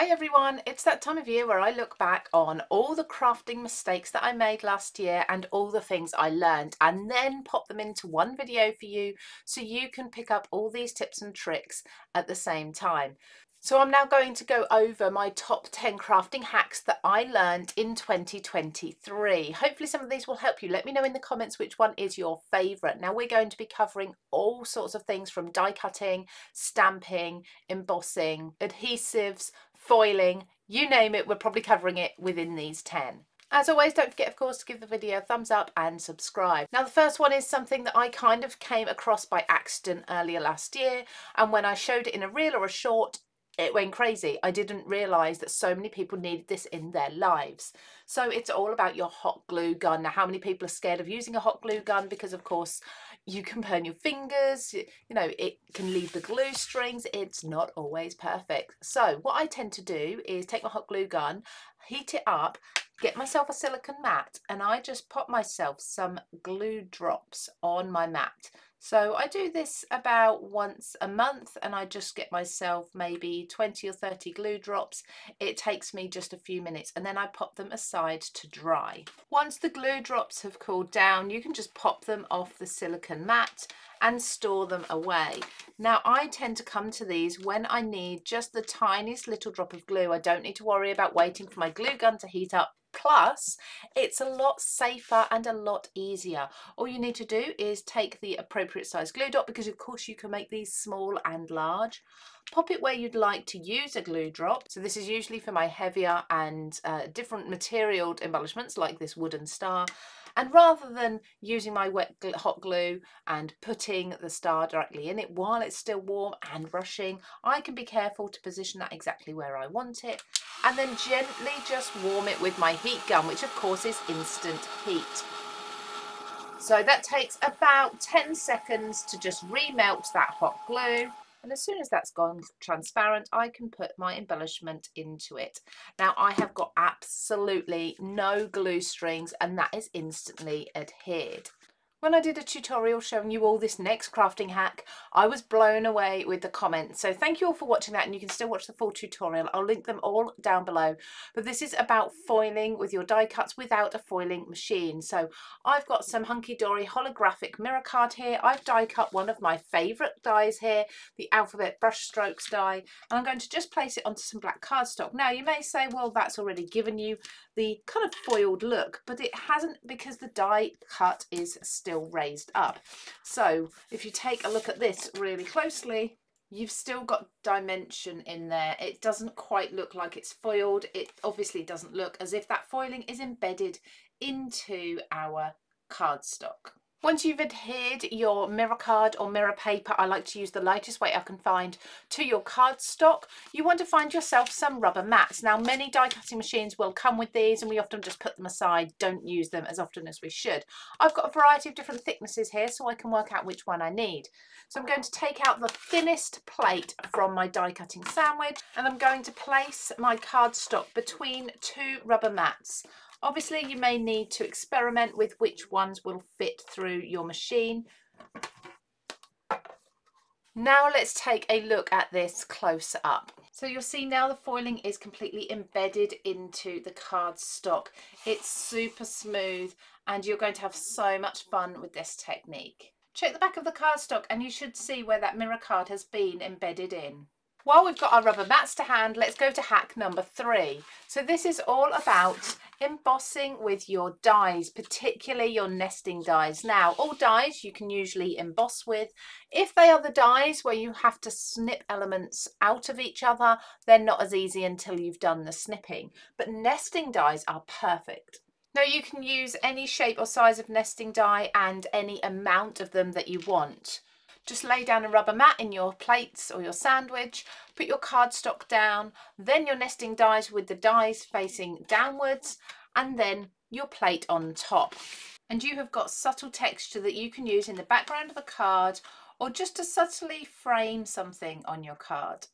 Hi everyone, it's that time of year where I look back on all the crafting mistakes that I made last year and all the things I learned and then pop them into one video for you so you can pick up all these tips and tricks at the same time. So I'm now going to go over my top 10 crafting hacks that I learned in 2023. Hopefully some of these will help you. Let me know in the comments which one is your favourite. Now we're going to be covering all sorts of things from die cutting, stamping, embossing, adhesives, foiling, you name it, we're probably covering it within these 10. As always, don't forget, of course, to give the video a thumbs up and subscribe. Now, the first one is something that I kind of came across by accident earlier last year. And when I showed it in a reel or a short, it went crazy. I didn't realise that so many people needed this in their lives. So it's all about your hot glue gun. Now, how many people are scared of using a hot glue gun? Because, of course, you can burn your fingers, you know, it can leave the glue strings. It's not always perfect. So what I tend to do is take my hot glue gun, heat it up, get myself a silicone mat, and I just pop myself some glue drops on my mat. So I do this about once a month and I just get myself maybe 20 or 30 glue drops. It takes me just a few minutes and then I pop them aside to dry. Once the glue drops have cooled down, you can just pop them off the silicone mat and store them away. Now I tend to come to these when I need just the tiniest little drop of glue. I don't need to worry about waiting for my glue gun to heat up Plus, it's a lot safer and a lot easier. All you need to do is take the appropriate size glue dot because of course you can make these small and large. Pop it where you'd like to use a glue drop. So this is usually for my heavier and uh, different materialed embellishments like this wooden star. And rather than using my wet hot glue and putting the star directly in it while it's still warm and rushing, I can be careful to position that exactly where I want it and then gently just warm it with my heat gun, which of course is instant heat. So that takes about 10 seconds to just remelt that hot glue. And as soon as that's gone transparent, I can put my embellishment into it. Now I have got absolutely no glue strings and that is instantly adhered. When I did a tutorial showing you all this next crafting hack, I was blown away with the comments. So thank you all for watching that and you can still watch the full tutorial. I'll link them all down below. But this is about foiling with your die cuts without a foiling machine. So I've got some Hunkydory holographic mirror card here. I've die cut one of my favourite dies here, the Alphabet Brush Strokes die. And I'm going to just place it onto some black cardstock. Now you may say, well, that's already given you the kind of foiled look, but it hasn't because the die cut is still raised up. So if you take a look at this really closely, you've still got dimension in there. It doesn't quite look like it's foiled. It obviously doesn't look as if that foiling is embedded into our cardstock. Once you've adhered your mirror card or mirror paper, I like to use the lightest weight I can find, to your cardstock, you want to find yourself some rubber mats. Now, many die cutting machines will come with these and we often just put them aside, don't use them as often as we should. I've got a variety of different thicknesses here so I can work out which one I need. So I'm going to take out the thinnest plate from my die cutting sandwich and I'm going to place my cardstock between two rubber mats. Obviously, you may need to experiment with which ones will fit through your machine. Now let's take a look at this close up. So you'll see now the foiling is completely embedded into the cardstock. It's super smooth and you're going to have so much fun with this technique. Check the back of the cardstock and you should see where that mirror card has been embedded in. While we've got our rubber mats to hand, let's go to hack number three. So this is all about embossing with your dies, particularly your nesting dies. Now, all dies you can usually emboss with. If they are the dies where you have to snip elements out of each other, they're not as easy until you've done the snipping. But nesting dies are perfect. Now you can use any shape or size of nesting die and any amount of them that you want. Just lay down a rubber mat in your plates or your sandwich, put your cardstock down, then your nesting dies with the dies facing downwards, and then your plate on top. And you have got subtle texture that you can use in the background of a card or just to subtly frame something on your card.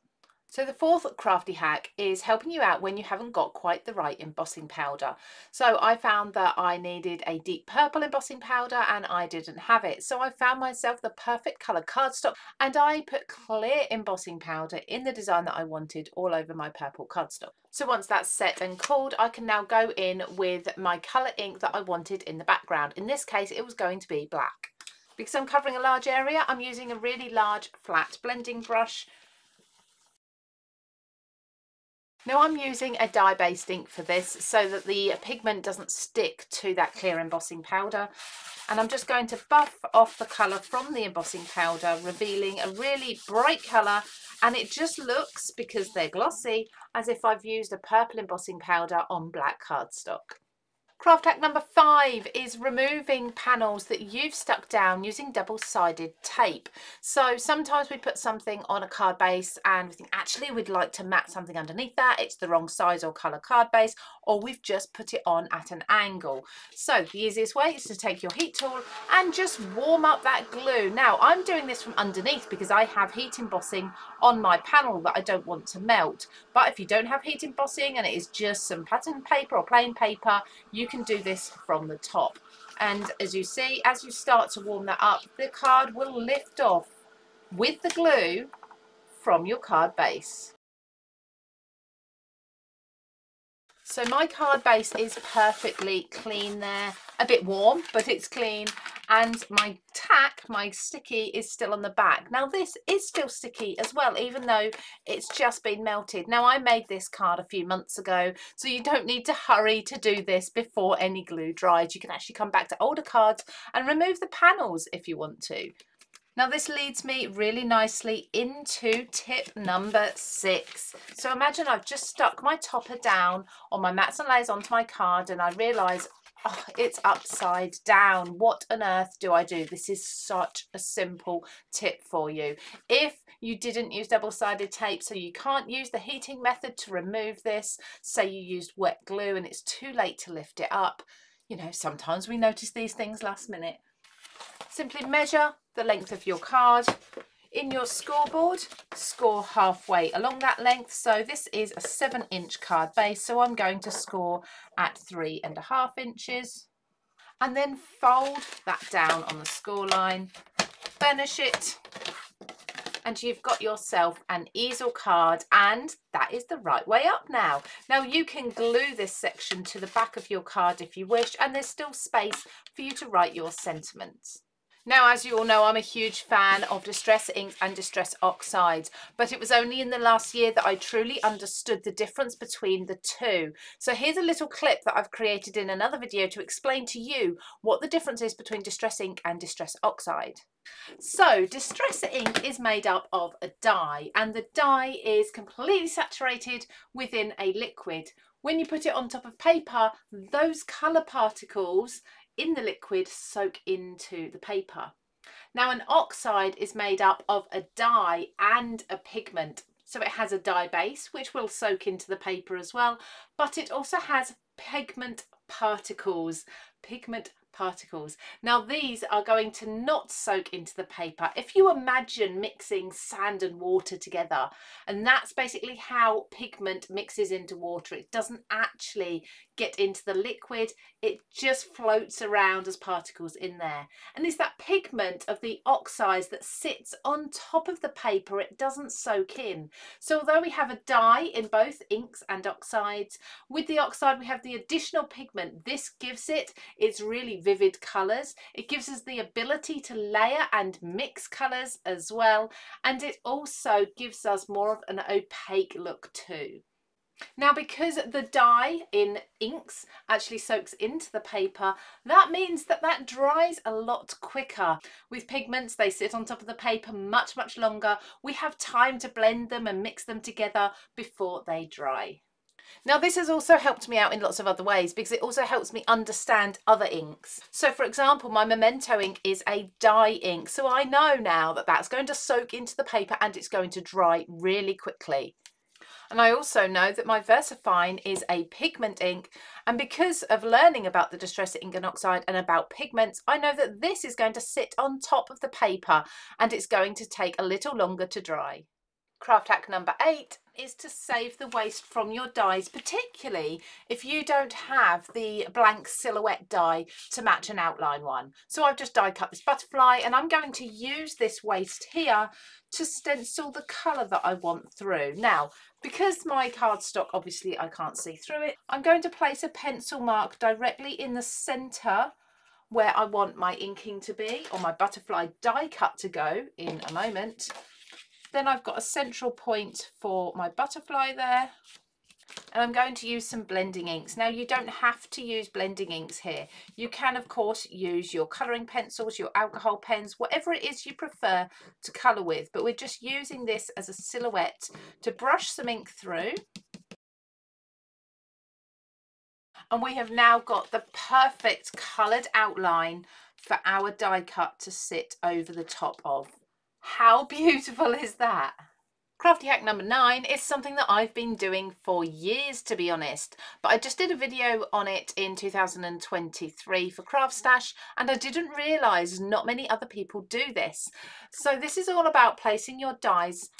So the fourth crafty hack is helping you out when you haven't got quite the right embossing powder. So I found that I needed a deep purple embossing powder and I didn't have it. So I found myself the perfect colour cardstock and I put clear embossing powder in the design that I wanted all over my purple cardstock. So once that's set and cooled, I can now go in with my colour ink that I wanted in the background. In this case, it was going to be black. Because I'm covering a large area, I'm using a really large flat blending brush Now I'm using a dye-based ink for this so that the pigment doesn't stick to that clear embossing powder. And I'm just going to buff off the colour from the embossing powder, revealing a really bright colour. And it just looks, because they're glossy, as if I've used a purple embossing powder on black cardstock. Craft hack number five is removing panels that you've stuck down using double-sided tape. So sometimes we put something on a card base and we think actually we'd like to mat something underneath that. It's the wrong size or colour card base or we've just put it on at an angle. So the easiest way is to take your heat tool and just warm up that glue. Now I'm doing this from underneath because I have heat embossing on my panel that I don't want to melt. But if you don't have heat embossing and it is just some pattern paper or plain paper, you can can do this from the top. And as you see, as you start to warm that up, the card will lift off with the glue from your card base. So my card base is perfectly clean there, a bit warm, but it's clean. And my tack, my sticky, is still on the back. Now this is still sticky as well, even though it's just been melted. Now I made this card a few months ago, so you don't need to hurry to do this before any glue dries. You can actually come back to older cards and remove the panels if you want to. Now this leads me really nicely into tip number six. So imagine I've just stuck my topper down on my mats and layers onto my card and I realise oh, it's upside down. What on earth do I do? This is such a simple tip for you. If you didn't use double-sided tape, so you can't use the heating method to remove this, say you used wet glue and it's too late to lift it up, you know, sometimes we notice these things last minute. Simply measure the length of your card. In your scoreboard, score halfway along that length. So this is a seven inch card base. So I'm going to score at three and a half inches and then fold that down on the score line, burnish it, and you've got yourself an easel card and that is the right way up now. Now you can glue this section to the back of your card if you wish and there's still space for you to write your sentiments. Now, as you all know, I'm a huge fan of Distress inks and Distress oxides, but it was only in the last year that I truly understood the difference between the two. So here's a little clip that I've created in another video to explain to you what the difference is between Distress ink and Distress oxide. So Distress ink is made up of a dye and the dye is completely saturated within a liquid. When you put it on top of paper, those colour particles in the liquid soak into the paper. Now an oxide is made up of a dye and a pigment. So it has a dye base which will soak into the paper as well, but it also has pigment particles. Pigment particles. Now these are going to not soak into the paper. If you imagine mixing sand and water together, and that's basically how pigment mixes into water. It doesn't actually get into the liquid, it just floats around as particles in there. And it's that pigment of the oxides that sits on top of the paper, it doesn't soak in. So although we have a dye in both inks and oxides, with the oxide we have the additional pigment. This gives it its really vivid colours. It gives us the ability to layer and mix colours as well. And it also gives us more of an opaque look too. Now because the dye in inks actually soaks into the paper, that means that that dries a lot quicker. With pigments, they sit on top of the paper much, much longer. We have time to blend them and mix them together before they dry. Now this has also helped me out in lots of other ways because it also helps me understand other inks. So for example, my Memento ink is a dye ink. So I know now that that's going to soak into the paper and it's going to dry really quickly. And I also know that my VersaFine is a pigment ink. And because of learning about the Distress ink and oxide and about pigments, I know that this is going to sit on top of the paper and it's going to take a little longer to dry. craft hack number eight is to save the waste from your dies, particularly if you don't have the blank silhouette die to match an outline one. So I've just die cut this butterfly and I'm going to use this waste here to stencil the colour that I want through. Now, because my cardstock, obviously I can't see through it, I'm going to place a pencil mark directly in the centre where I want my inking to be or my butterfly die cut to go in a moment. Then I've got a central point for my butterfly there. And I'm going to use some blending inks. Now you don't have to use blending inks here. You can of course use your colouring pencils, your alcohol pens, whatever it is you prefer to colour with. But we're just using this as a silhouette to brush some ink through. And we have now got the perfect coloured outline for our die cut to sit over the top of. How beautiful is that? Crafty hack number nine is something that I've been doing for years to be honest but I just did a video on it in 2023 for CraftStash and I didn't realise not many other people do this. So this is all about placing your dies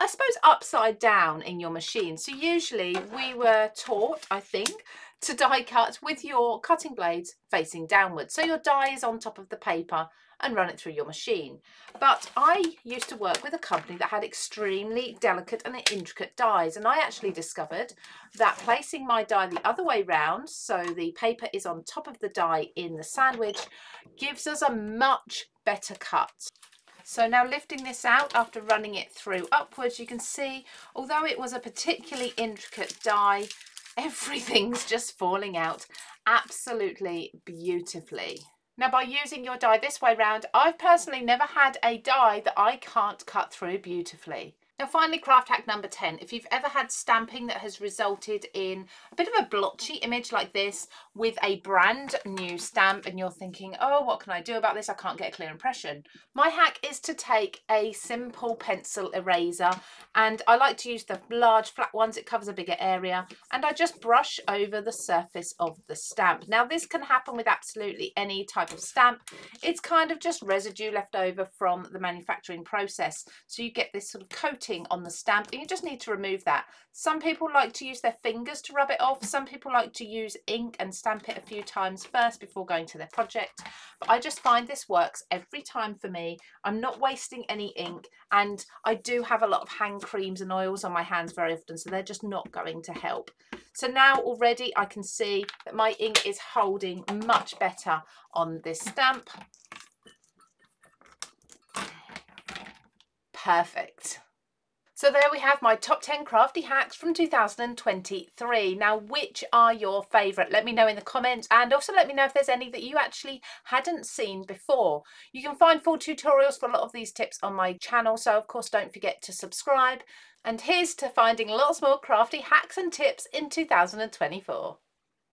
I suppose upside down in your machine. So usually we were taught I think to die cut with your cutting blades facing downwards. So your die is on top of the paper and run it through your machine. But I used to work with a company that had extremely delicate and intricate dies and I actually discovered that placing my die the other way round, so the paper is on top of the die in the sandwich, gives us a much better cut. So now lifting this out after running it through upwards, you can see, although it was a particularly intricate die, everything's just falling out absolutely beautifully. Now by using your die this way round, I've personally never had a die that I can't cut through beautifully. Now finally craft hack number 10. If you've ever had stamping that has resulted in a bit of a blotchy image like this with a brand new stamp and you're thinking, oh, what can I do about this? I can't get a clear impression. My hack is to take a simple pencil eraser and I like to use the large flat ones. It covers a bigger area and I just brush over the surface of the stamp. Now this can happen with absolutely any type of stamp. It's kind of just residue left over from the manufacturing process. So you get this sort of coating on the stamp and you just need to remove that. Some people like to use their fingers to rub it off. Some people like to use ink and stamp it a few times first before going to their project. But I just find this works every time for me. I'm not wasting any ink and I do have a lot of hand creams and oils on my hands very often so they're just not going to help. So now already I can see that my ink is holding much better on this stamp. Perfect. So there we have my top 10 crafty hacks from 2023. Now, which are your favourite? Let me know in the comments and also let me know if there's any that you actually hadn't seen before. You can find full tutorials for a lot of these tips on my channel, so of course don't forget to subscribe. And here's to finding lots more crafty hacks and tips in 2024.